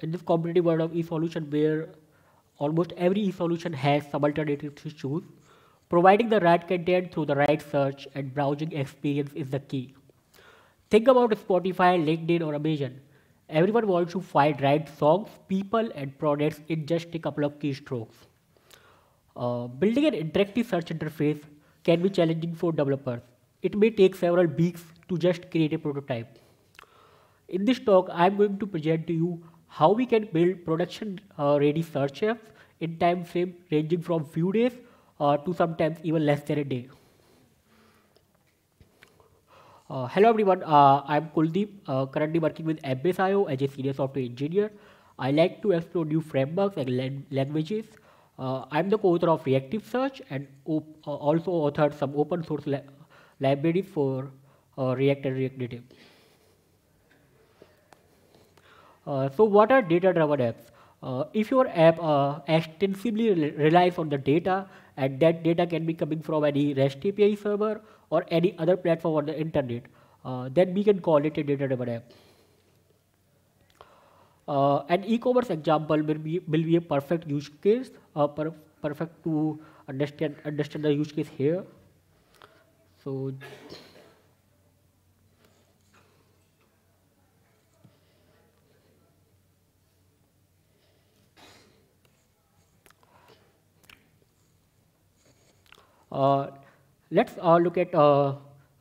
in this competitive world of e-solution where almost every e-solution has some alternatives to choose, providing the right content through the right search and browsing experience is the key. Think about Spotify, LinkedIn, or Amazon. Everyone wants to find right songs, people, and products in just a couple of keystrokes. Uh, building an interactive search interface can be challenging for developers. It may take several weeks to just create a prototype. In this talk, I'm going to present to you how we can build production-ready uh, search apps in time frame ranging from few days uh, to sometimes even less than a day. Uh, hello everyone, uh, I'm Kuldeep, uh, currently working with appbase.io as a senior software engineer. I like to explore new frameworks and languages. Uh, I'm the co-author of Reactive Search and also authored some open source libraries for React and React Native. So what are data-driven apps? if your app extensively relies on the data and that data can be coming from any REST API server or any other platform on the internet, uh, then we can call it a data-driven app. Uh, an e-commerce example will be, will be a perfect use case, uh, per perfect to understand, understand the use case here. So, let's uh, look at, uh,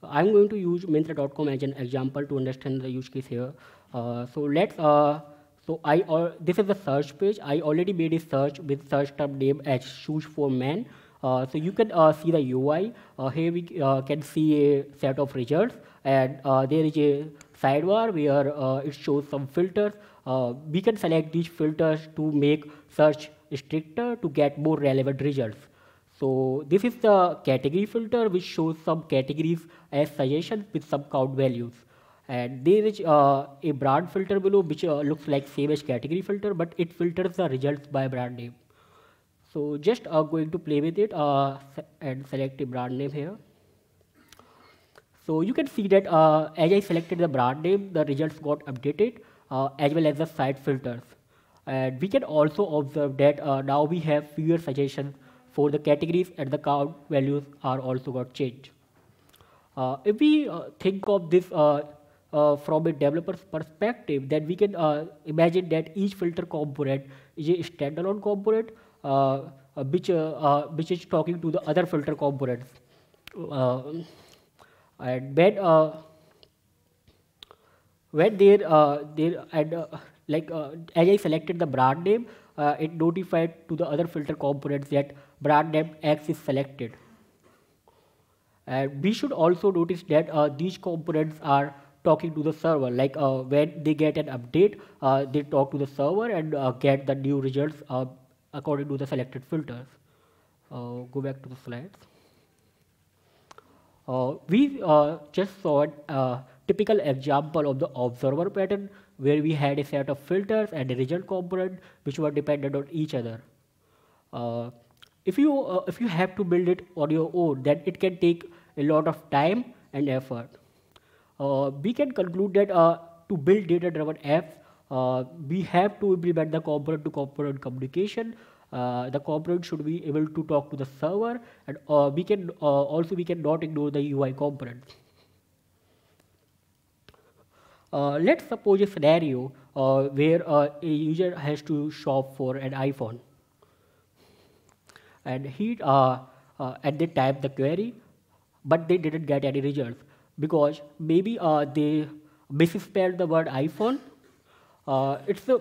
I'm going to use Myntra.com as an example to understand the use case here. Uh, so let's, uh, so I, uh, this is the search page. I already made a search with search term name as shoes for men. Uh, so you can see the UI. here we can see a set of results and there is a sidebar where it shows some filters. we can select these filters to make search stricter to get more relevant results. So this is the category filter which shows some categories as suggestions with some count values. And there is uh, a brand filter below which uh, looks like same as category filter but it filters the results by brand name. So just uh, going to play with it uh, and select a brand name here. So you can see that uh, as I selected the brand name, the results got updated uh, as well as the site filters. And we can also observe that now we have fewer suggestions for the categories and the count values are also got changed. Uh, if we uh, think of this uh, uh from a developer's perspective, then we can uh, imagine that each filter component is a standalone component uh, which, which is talking to the other filter components. and when, when there, there and like as I selected the brand name, it notified to the other filter components that brand name X is selected. And we should also notice that uh, these components are talking to the server. Like uh, when they get an update, uh, they talk to the server and uh, get the new results uh, according to the selected filters. Uh, go back to the slides. we just saw a typical example of the observer pattern where we had a set of filters and a result component which were dependent on each other if you uh, if you have to build it on your own then it can take a lot of time and effort. Uh, we can conclude that uh, to build data driven apps uh, we have to implement the component to component communication. Uh, the component should be able to talk to the server and uh, we can also we can not ignore the UI components let's suppose a scenario where a user has to shop for an iPhone and he uh, uh, and they typed the query, but they didn't get any results because maybe uh, they misspelled the word iPhone. Uh, it's uh,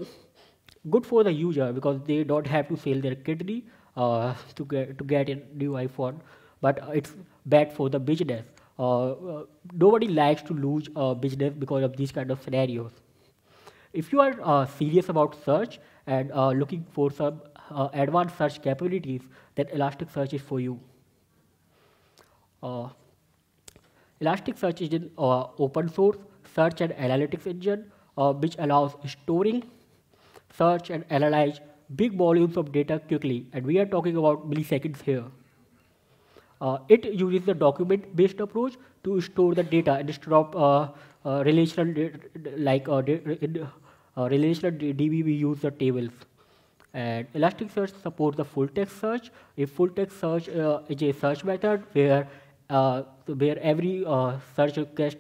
good for the user because they don't have to sell their kidney uh, to get to get a new iPhone, but it's bad for the business. nobody likes to lose business because of these kind of scenarios. If you are serious about search and looking for some uh, advanced search capabilities that Elasticsearch is for you. Uh, Elasticsearch is an uh, open source search and analytics engine uh, which allows storing, search and analyze big volumes of data quickly and we are talking about milliseconds here. Uh, it uses the document-based approach to store the data instead of uh, uh, relational like uh, relational DB, we use the tables. And Elasticsearch supports the full text search. A full text search uh, is a search method where uh, where every uh, search request,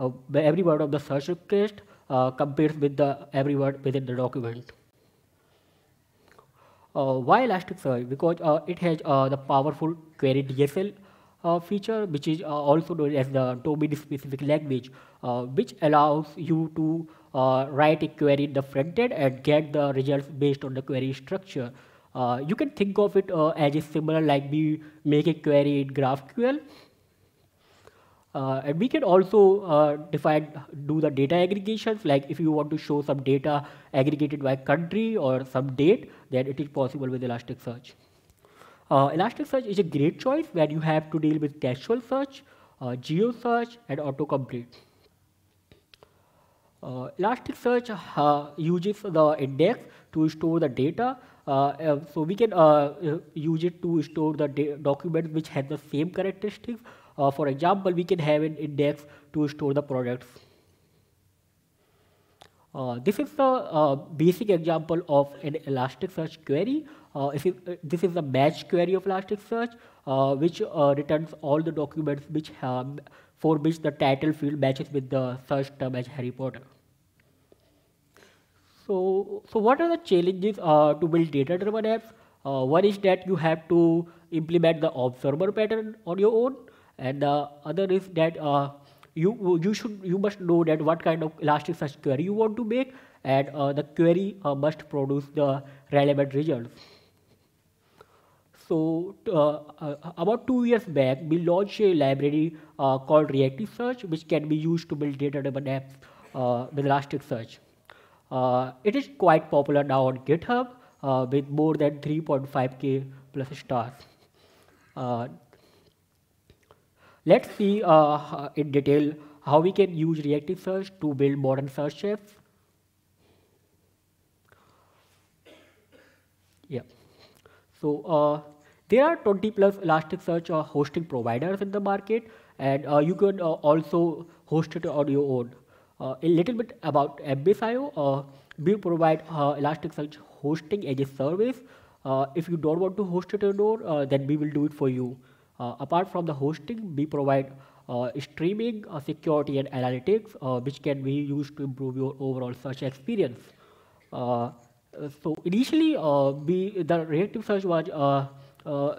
uh, every word of the search request uh, compares with the every word within the document. Uh, why Elasticsearch? Because it has the powerful query DSL uh, feature, which is uh, also known as the domain-specific language, uh, which allows you to write a query in the front end and get the results based on the query structure. you can think of it as a similar like we make a query in GraphQL, uh, and we can also uh, define, do the data aggregations, like if you want to show some data aggregated by country or some date, then it is possible with Elasticsearch. Uh, Elasticsearch is a great choice where you have to deal with textual search, uh, geo search, and autocomplete. Uh, Elasticsearch uh, uses the index to store the data. Uh, so we can use it to store the documents which have the same characteristics uh, for example, we can have an index to store the products. Uh, this is the uh, basic example of an Elasticsearch query. Uh, is, uh, this is the match query of Elasticsearch, uh, which returns all the documents which have, for which the title field matches with the search term as Harry Potter. So, so what are the challenges to build data-driven apps? one is that you have to implement the observer pattern on your own and the other is that uh, you you should you must know that what kind of Elasticsearch query you want to make, and uh, the query uh, must produce the relevant results. So uh, uh, about two years back, we launched a library uh, called Reactive Search, which can be used to build data-driven apps with Elasticsearch. It is quite popular now on GitHub with more than 3.5k plus stars. Let's see uh, in detail how we can use reactive search to build modern search apps. Yeah. So uh, there are 20 plus Elasticsearch uh, hosting providers in the market, and uh, you can uh, also host it on your own. Uh, a little bit about appbase.io. Uh, we provide uh, Elasticsearch hosting as a service. Uh, if you don't want to host it alone, uh, then we will do it for you. Uh, apart from the hosting, we provide uh, streaming, uh, security, and analytics, which can be used to improve your overall search experience. so initially, we, the reactive search was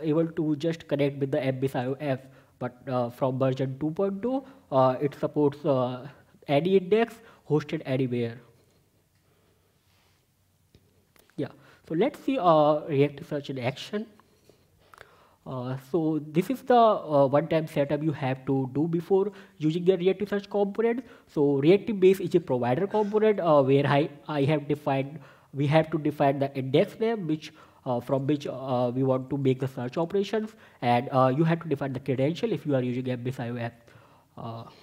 able to just connect with the appbase.io app, but from version 2.2, it supports any index hosted anywhere. Yeah, so let's see uh, reactive search in action. Uh, so this is the uh, one-time setup you have to do before using the reactive search component. So reactive base is a provider component uh, where I, I have defined, we have to define the index name which uh, from which uh, we want to make the search operations and you have to define the credential if you are using appbase.io app.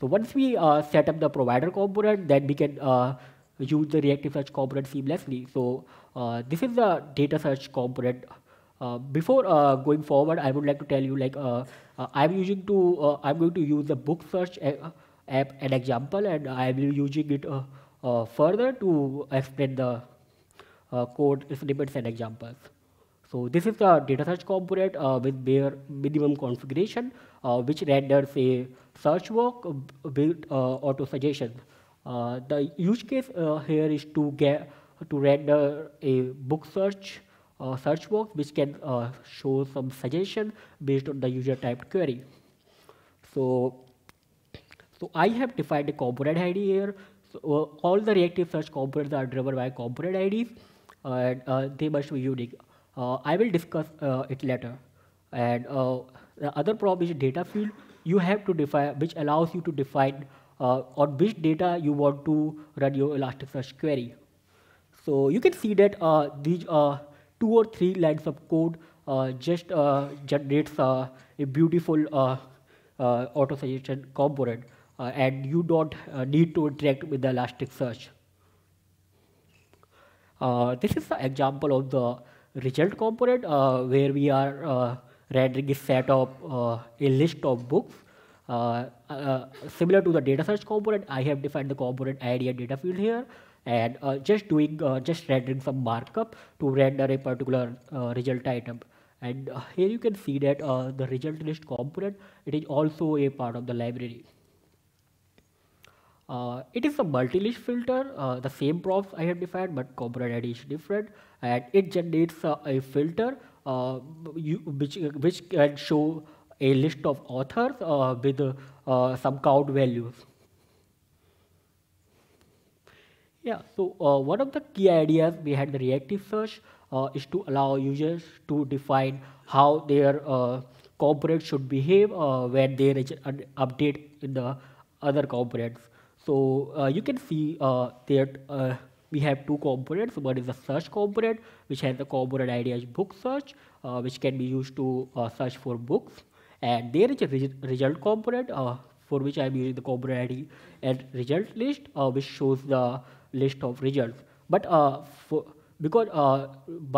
So once we uh, set up the provider component, then we can uh, use the reactive search component seamlessly. So uh, this is the data search component uh, before uh, going forward, I would like to tell you like uh, I'm using to I'm going to use the book search app an example, and I will using it further to explain the code snippets and examples. So this is the data search component uh, with bare minimum configuration, uh, which renders a search work with uh, auto suggestion. the use case here is to get to render a book search uh, search box which can uh, show some suggestion based on the user typed query. So, so I have defined a component ID here. So uh, all the reactive search components are driven by component IDs and uh, they must be unique. Uh, I will discuss uh, it later. And the other problem is data field. You have to define, which allows you to define on which data you want to run your Elasticsearch query. So you can see that these two or three lines of code uh, just uh, generates uh, a beautiful auto suggestion component and you don't need to interact with the Elasticsearch. this is the example of the result component where we are rendering a set of a list of books Uh, uh, similar to the data search component, I have defined the component ID and data field here, and uh, just doing uh, just rendering some markup to render a particular uh, result item. And uh, here you can see that the result list component it is also a part of the library. Uh, it is a multi-list filter, uh, the same props I have defined, but component is different, and it generates uh, a filter you, which which can show a list of authors uh, with uh, some count values. Yeah, so uh, one of the key ideas behind the reactive search is to allow users to define how their components should behave when they update in the other components. So uh, you can see uh, that uh, we have two components. One is the search component, which has the component ID as book search, which can be used to search for books. And there is a result component uh, for which I am using the component ID and result list, uh, which shows the list of results. But uh, for, because uh,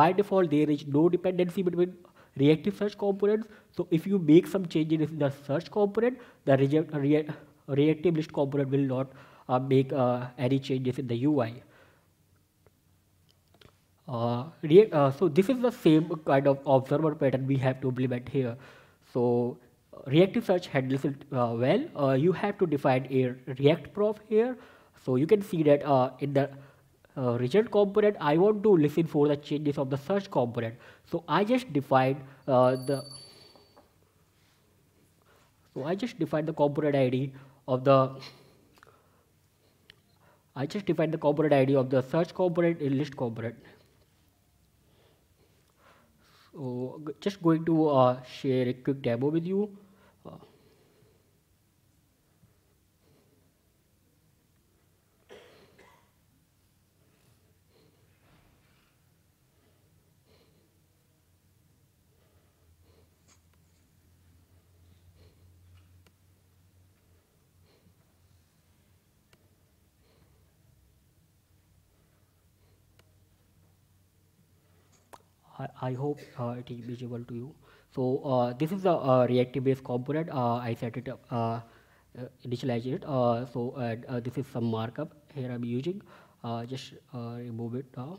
by default there is no dependency between reactive search components, so if you make some changes in the search component, the result, re reactive list component will not uh, make uh, any changes in the UI. Uh, uh, so this is the same kind of observer pattern we have to implement here. So reactive search handles it uh, well. You have to define a React prop here. So you can see that in the uh, result component, I want to listen for the changes of the search component. So I just define uh, the so I just define the component ID of the I just define the corporate ID of the search corporate in list corporate. So just going to uh, share a quick demo with you. Uh, I, I hope uh, it is visible to you. So uh, this is the uh, reactive based component. Uh, I set it up, uh, uh, initialize it. so this is some markup here I'm using. just remove it now.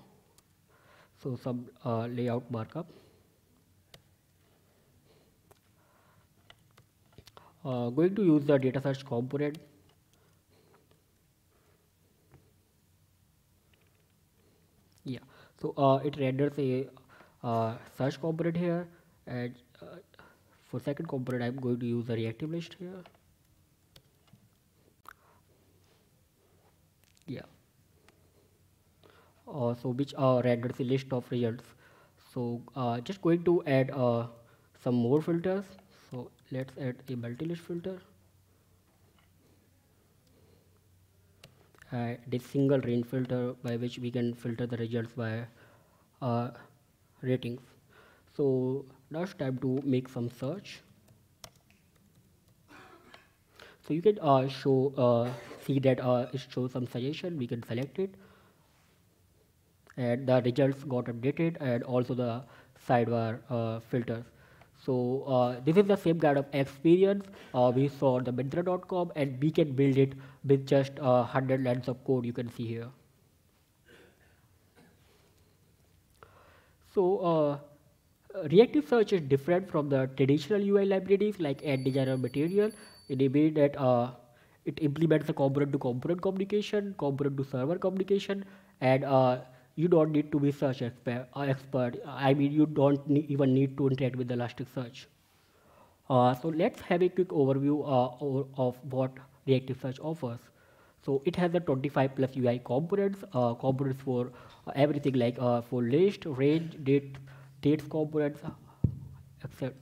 So some layout markup. going to use the data search component yeah so uh, it renders a uh, search component here and uh, for second component I'm going to use the reactive list here. Yeah. Uh, so which uh, renders the list of results. So uh, just going to add uh, some more filters. So let's add a multi-list filter. Uh, this single range filter by which we can filter the results by uh, ratings. So it's time to make some search. So you can uh, show uh, see that uh, it shows some suggestion. We can select it, and the results got updated, and also the sidebar uh, filters. So uh, this is the same kind of experience uh, we saw on the Myntra.com, and we can build it with just uh, 100 lines of code. You can see here. So uh, reactive search is different from the traditional UI libraries like Ant Design or Material in a way that uh, it implements the component to component communication, component to server communication, and uh, you don't need to be search expert. Expert. I mean, you don't ne even need to interact with Elasticsearch. Uh, so let's have a quick overview uh, of what reactive search offers. So it has a 25 plus UI components, uh, components for uh, everything like uh, for list, range, date, dates components, etc.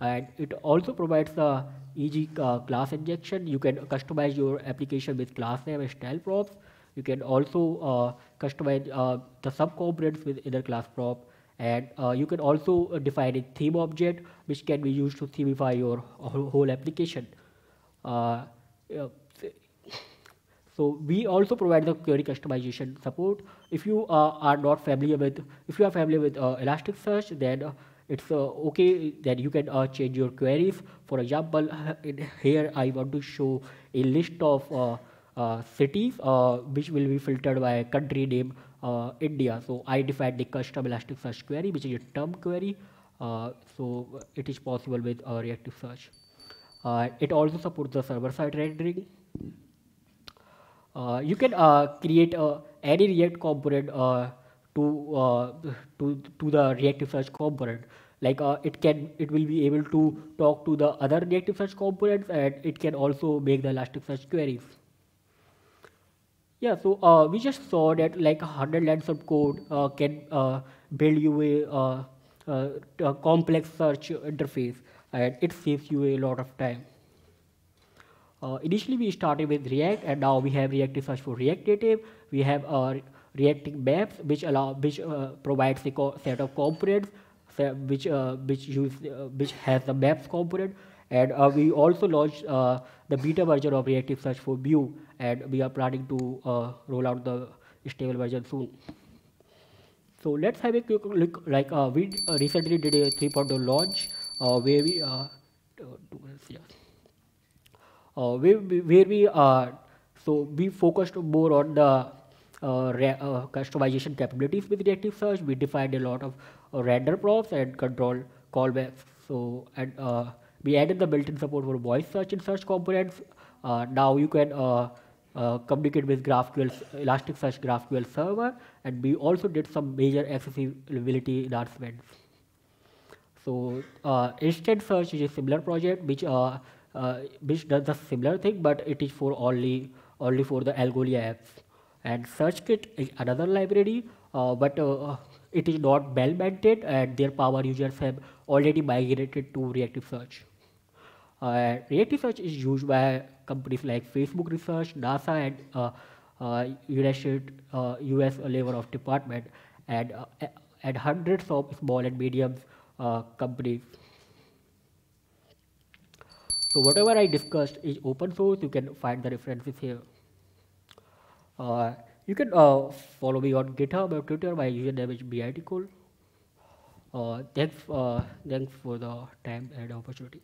And it also provides the easy uh, class injection. You can customize your application with class name and style props. You can also uh, customize uh, the subcomponents with inner class prop. And you can also define a theme object, which can be used to themify your whole application. So we also provide the query customization support. If you uh, are not familiar with, if you are familiar with uh, Elasticsearch, then uh, it's okay that you can change your queries. For example, here I want to show a list of cities which will be filtered by country name India. So I defined the custom Elasticsearch query, which is a term query. so it is possible with reactive search. Uh, it also supports the server-side rendering. Uh, you can uh, create any React component to to to the reactive search component. Like it can, it will be able to talk to the other reactive search components, and it can also make the Elasticsearch queries. Yeah, so uh, we just saw that like 100 lines of code uh, can uh, build you a, a, complex search interface and it saves you a lot of time. Uh, initially, we started with React, and now we have reactive search for React Native. We have uh, reactive maps, which allow which uh, provides a set of components, which uh, which use uh, which has the maps component, and uh, we also launched the beta version of reactive search for Vue, and we are planning to roll out the stable version soon. So let's have a quick look. Like we recently did a 3.0 launch where we uh. Uh, where, where we are so we focused more on the uh, uh, customization capabilities with reactive search. We defined a lot of uh, render props and control callbacks. So and we added the built-in support for voice search and search components. now you can communicate with GraphQL, Elasticsearch GraphQL server, and we also did some major accessibility enhancements. So uh, instant search is a similar project which uh, uh, which does a similar thing, but it is for only only for the Algolia apps. And SearchKit is another library, uh, but uh, it is not well maintained, and their power users have already migrated to reactive search. Uh, reactive search is used by companies like Facebook Research, NASA, and uh, uh, US, US level of department, and and hundreds of small and medium uh, companies. So whatever I discussed is open source. You can find the references here. Uh, you can uh, follow me on GitHub or Twitter. My username is bietkul. Uh, thanks, uh, thanks for the time and opportunity.